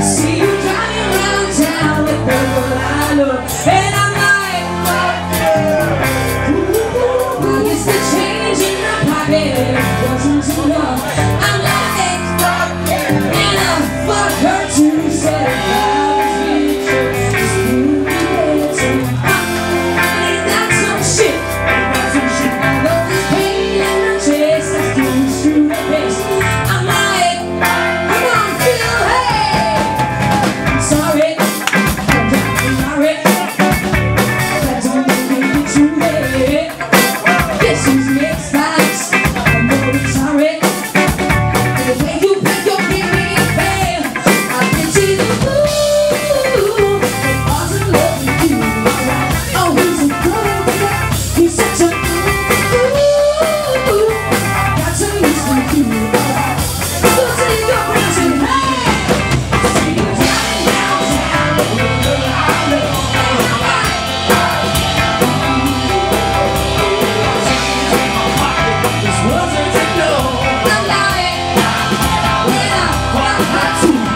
Sim. Round two.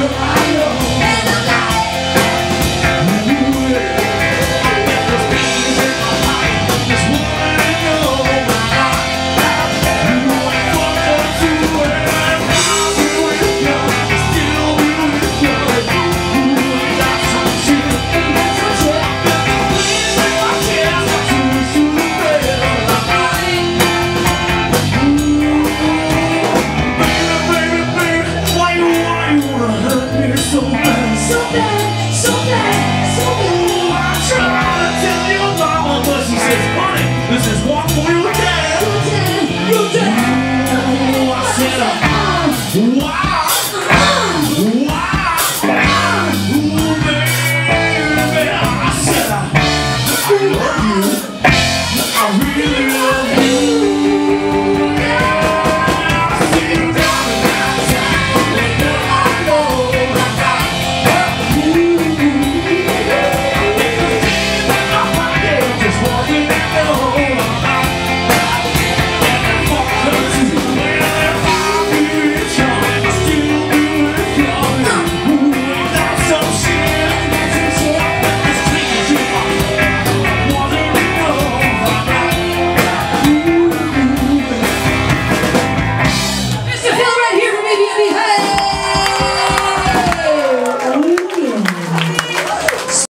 You're baby.